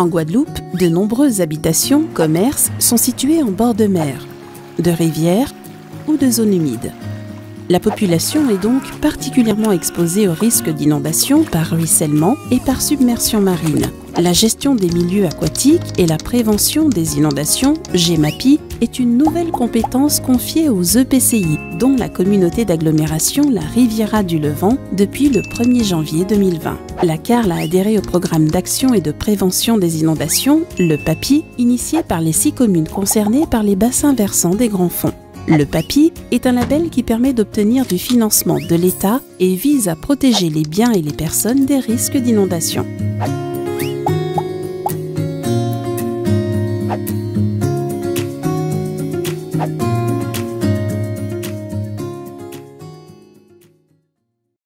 En Guadeloupe, de nombreuses habitations, commerces sont situées en bord de mer, de rivières ou de zones humides. La population est donc particulièrement exposée au risque d'inondation par ruissellement et par submersion marine. La gestion des milieux aquatiques et la prévention des inondations, GEMAPI, est une nouvelle compétence confiée aux EPCI, dont la communauté d'agglomération La Riviera du Levant, depuis le 1er janvier 2020. La CARL a adhéré au programme d'action et de prévention des inondations, le PAPI, initié par les six communes concernées par les bassins versants des grands fonds. Le PAPI est un label qui permet d'obtenir du financement de l'État et vise à protéger les biens et les personnes des risques d'inondation. Bye.